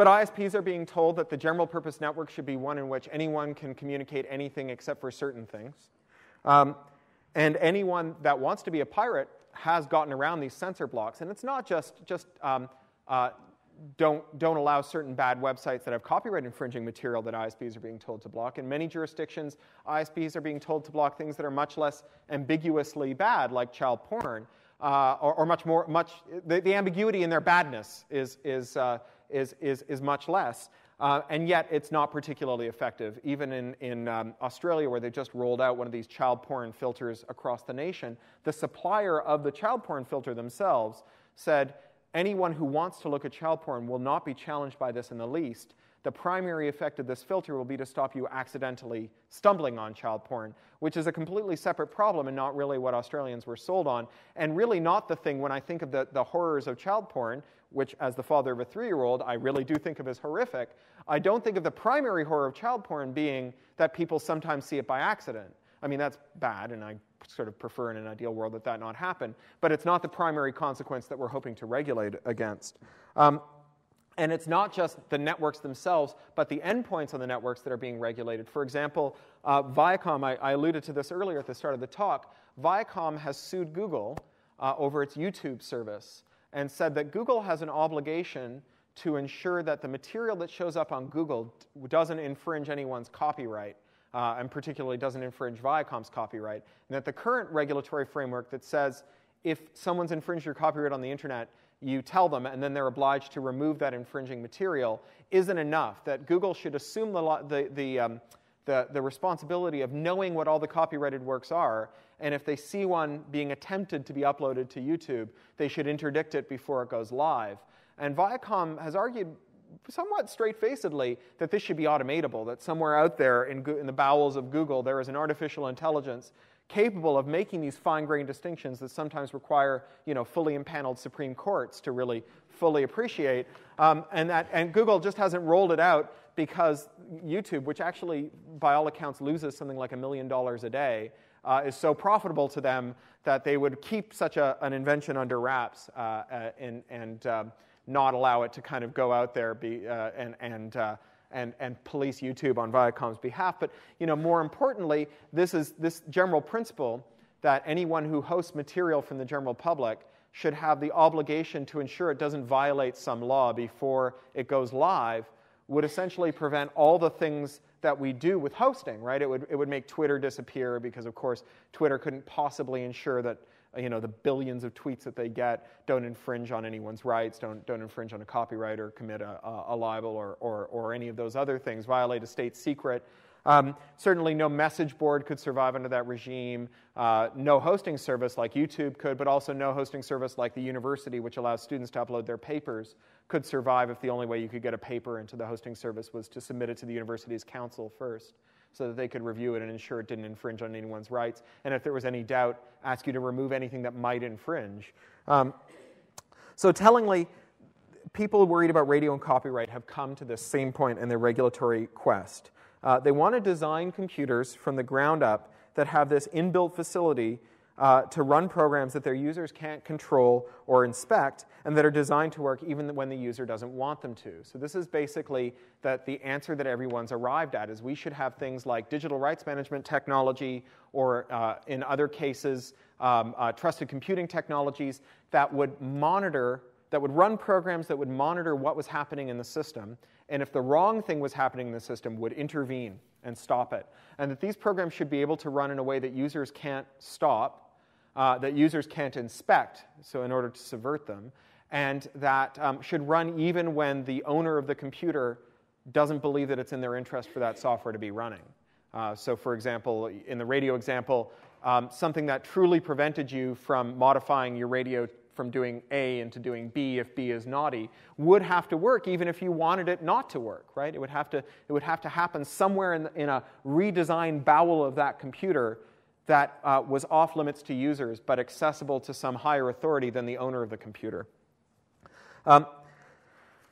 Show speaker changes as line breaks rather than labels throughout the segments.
But ISPs are being told that the general purpose network should be one in which anyone can communicate anything except for certain things. Um, and anyone that wants to be a pirate has gotten around these censor blocks. And it's not just, just um, uh, don't, don't allow certain bad websites that have copyright infringing material that ISPs are being told to block. In many jurisdictions, ISPs are being told to block things that are much less ambiguously bad, like child porn, uh, or, or, much more, much, the, the, ambiguity in their badness is, is, uh, is, is, is much less. Uh, and yet, it's not particularly effective. Even in, in um, Australia, where they just rolled out one of these child porn filters across the nation, the supplier of the child porn filter themselves said anyone who wants to look at child porn will not be challenged by this in the least. The primary effect of this filter will be to stop you accidentally stumbling on child porn, which is a completely separate problem and not really what Australians were sold on, and really not the thing when I think of the, the horrors of child porn, which, as the father of a three year old, I really do think of as horrific. I don't think of the primary horror of child porn being that people sometimes see it by accident. I mean, that's bad, and I sort of prefer in an ideal world that that not happen, but it's not the primary consequence that we're hoping to regulate against. Um, and it's not just the networks themselves, but the endpoints on the networks that are being regulated. For example, uh, Viacom, I, I, alluded to this earlier at the start of the talk, Viacom has sued Google uh, over its YouTube service and said that Google has an obligation to ensure that the material that shows up on Google doesn't infringe anyone's copyright uh, and particularly doesn't infringe Viacom's copyright, and that the current regulatory framework that says if someone's infringed your copyright on the internet, you tell them, and then they're obliged to remove that infringing material, isn't enough. That Google should assume the, the, the, um, the, the responsibility of knowing what all the copyrighted works are, and if they see one being attempted to be uploaded to YouTube, they should interdict it before it goes live. And Viacom has argued somewhat straight-facedly that this should be automatable, that somewhere out there in, in the bowels of Google there is an artificial intelligence capable of making these fine-grained distinctions that sometimes require you know, fully impaneled Supreme Courts to really fully appreciate. Um, and, that, and Google just hasn't rolled it out because YouTube, which actually, by all accounts, loses something like a million dollars a day, uh, is so profitable to them that they would keep such a, an invention under wraps uh, uh and, and um, not allow it to kind of go out there be, uh, and, and, uh, and, and police YouTube on Viacom's behalf. But you know, more importantly, this is this general principle that anyone who hosts material from the general public should have the obligation to ensure it doesn't violate some law before it goes live would essentially prevent all the things that we do with hosting, right? It would, it would make Twitter disappear because, of course, Twitter couldn't possibly ensure that you know, the billions of tweets that they get don't infringe on anyone's rights, don't, don't infringe on a copyright or commit a, a libel or, or, or any of those other things, violate a state secret. Um, certainly, no message board could survive under that regime. Uh, no hosting service like YouTube could, but also no hosting service like the university, which allows students to upload their papers, could survive if the only way you could get a paper into the hosting service was to submit it to the university's council first so that they could review it and ensure it didn't infringe on anyone's rights. And if there was any doubt, ask you to remove anything that might infringe. Um, so, tellingly, people worried about radio and copyright have come to this same point in their regulatory quest. Uh, they want to design computers from the ground up that have this inbuilt facility uh, to run programs that their users can't control or inspect and that are designed to work even when the user doesn't want them to. So this is basically that the answer that everyone's arrived at is we should have things like digital rights management technology or uh, in other cases um, uh, trusted computing technologies that would monitor that would run programs that would monitor what was happening in the system and if the wrong thing was happening in the system would intervene and stop it and that these programs should be able to run in a way that users can't stop uh, that users can't inspect, so in order to subvert them, and that um, should run even when the owner of the computer doesn't believe that it's in their interest for that software to be running. Uh, so, for example, in the radio example, um, something that truly prevented you from modifying your radio from doing A into doing B if B is naughty would have to work even if you wanted it not to work, right? It would have to, it would have to happen somewhere in, in a redesigned bowel of that computer that uh, was off limits to users but accessible to some higher authority than the owner of the computer. Um,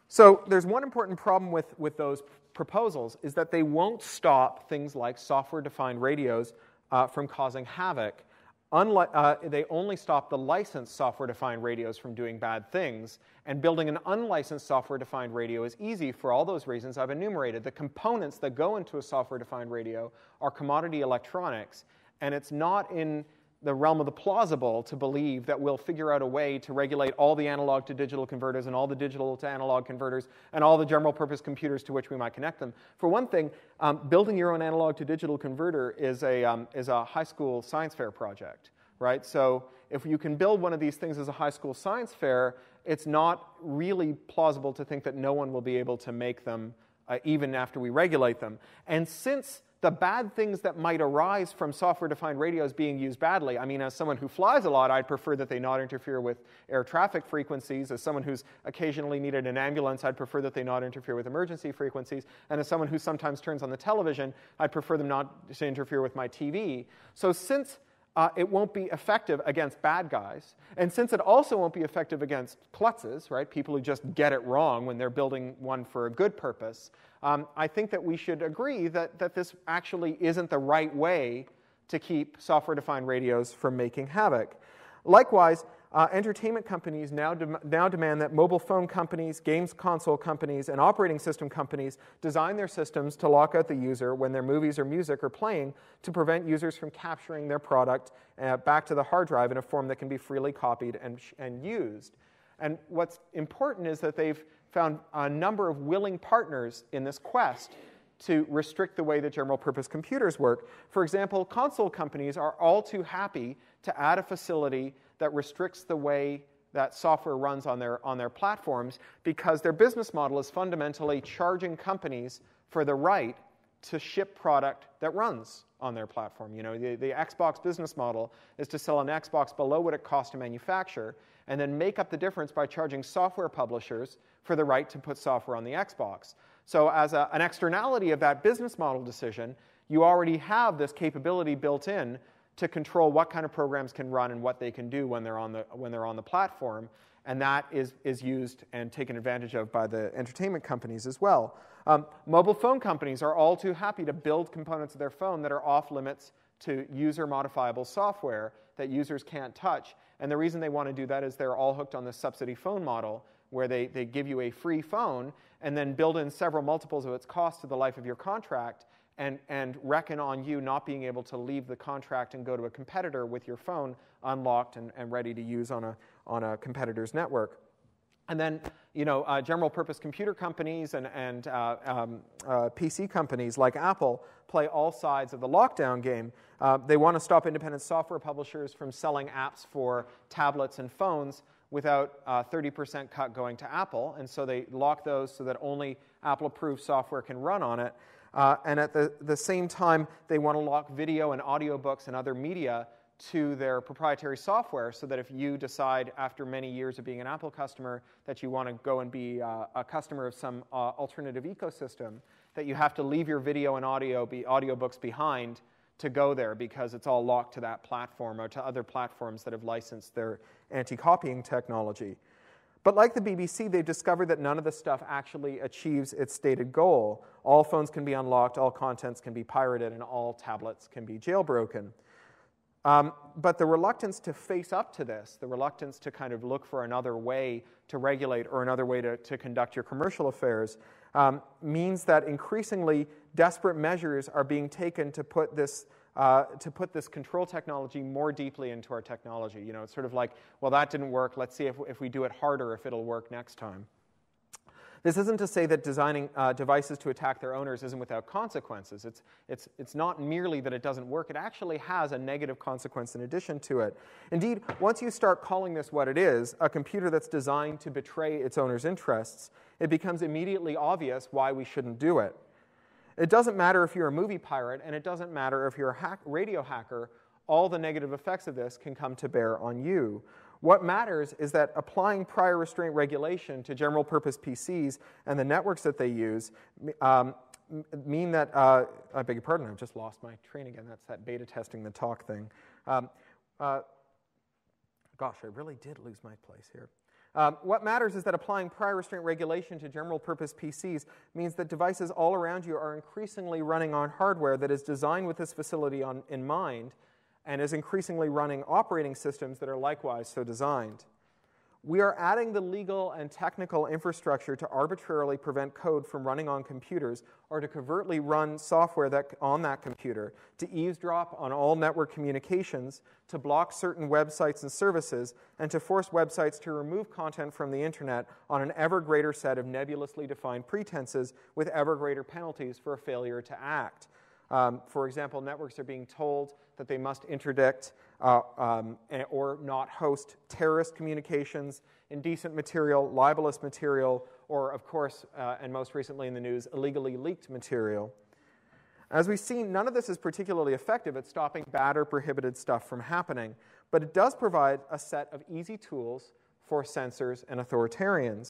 so there's one important problem with, with those proposals is that they won't stop things like software-defined radios uh, from causing havoc Unli- uh, they only stop the licensed software defined radios from doing bad things. And building an unlicensed software defined radio is easy for all those reasons I've enumerated. The components that go into a software defined radio are commodity electronics. And it's not in the realm of the plausible to believe that we'll figure out a way to regulate all the analog to digital converters and all the digital to analog converters and all the general purpose computers to which we might connect them. For one thing, um, building your own analog to digital converter is a, um, is a high school science fair project, right? So if you can build one of these things as a high school science fair, it's not really plausible to think that no one will be able to make them uh, even after we regulate them. And since the bad things that might arise from software defined radios being used badly. I mean, as someone who flies a lot, I'd prefer that they not interfere with air traffic frequencies. As someone who's occasionally needed an ambulance, I'd prefer that they not interfere with emergency frequencies. And as someone who sometimes turns on the television, I'd prefer them not to interfere with my TV. So, since uh, it won't be effective against bad guys. And since it also won't be effective against klutzes, right, people who just get it wrong when they're building one for a good purpose, um, I think that we should agree that, that this actually isn't the right way to keep software defined radios from making havoc. Likewise, uh, entertainment companies now, de- now demand that mobile phone companies, games console companies, and operating system companies design their systems to lock out the user when their movies or music are playing to prevent users from capturing their product uh, back to the hard drive in a form that can be freely copied and, sh- and used. And what's important is that they've found a number of willing partners in this quest to restrict the way that general purpose computers work. For example, console companies are all too happy to add a facility that restricts the way that software runs on their, on their platforms because their business model is fundamentally charging companies for the right to ship product that runs on their platform. You know, the, the Xbox business model is to sell an Xbox below what it costs to manufacture and then make up the difference by charging software publishers for the right to put software on the Xbox. So, as a, an externality of that business model decision, you already have this capability built in to control what kind of programs can run and what they can do when they're on the, when they're on the platform. And that is, is used and taken advantage of by the entertainment companies as well. Um, mobile phone companies are all too happy to build components of their phone that are off limits to user modifiable software that users can't touch. And the reason they want to do that is they're all hooked on the subsidy phone model, where they, they give you a free phone and then build in several multiples of its cost to the life of your contract and, and reckon on you not being able to leave the contract and go to a competitor with your phone unlocked and, and ready to use on a, on a competitor's network. And then, you know, uh, general purpose computer companies and, and uh, um, uh, PC companies like Apple play all sides of the lockdown game. Uh, they want to stop independent software publishers from selling apps for tablets and phones without 30% cut going to Apple. And so they lock those so that only Apple approved software can run on it. Uh, and at the, the same time, they want to lock video and audiobooks and other media to their proprietary software so that if you decide after many years of being an Apple customer that you want to go and be uh, a customer of some uh, alternative ecosystem, that you have to leave your video and audio be, audiobooks behind to go there because it's all locked to that platform or to other platforms that have licensed their anti copying technology. But like the BBC, they've discovered that none of the stuff actually achieves its stated goal. All phones can be unlocked, all contents can be pirated, and all tablets can be jailbroken. Um, but the reluctance to face up to this, the reluctance to kind of look for another way to regulate or another way to, to conduct your commercial affairs, um, means that increasingly desperate measures are being taken to put this uh, to put this control technology more deeply into our technology. You know, it's sort of like, well, that didn't work. Let's see if, if we do it harder, if it'll work next time. This isn't to say that designing uh, devices to attack their owners isn't without consequences. It's, it's, it's not merely that it doesn't work, it actually has a negative consequence in addition to it. Indeed, once you start calling this what it is, a computer that's designed to betray its owner's interests, it becomes immediately obvious why we shouldn't do it. It doesn't matter if you're a movie pirate, and it doesn't matter if you're a hack, radio hacker, all the negative effects of this can come to bear on you. What matters is that applying prior restraint regulation to general purpose PCs and the networks that they use um, mean that, uh, I beg your pardon, I've just lost my train again. That's that beta testing the talk thing. Um, uh, gosh, I really did lose my place here. Um, what matters is that applying prior restraint regulation to general purpose PCs means that devices all around you are increasingly running on hardware that is designed with this facility on, in mind and is increasingly running operating systems that are likewise so designed. We are adding the legal and technical infrastructure to arbitrarily prevent code from running on computers or to covertly run software that, on that computer, to eavesdrop on all network communications, to block certain websites and services, and to force websites to remove content from the internet on an ever greater set of nebulously defined pretenses with ever greater penalties for a failure to act. Um, for example, networks are being told that they must interdict uh, um, or not host terrorist communications, indecent material, libelous material, or, of course, uh, and most recently in the news, illegally leaked material. As we've seen, none of this is particularly effective at stopping bad or prohibited stuff from happening, but it does provide a set of easy tools for censors and authoritarians.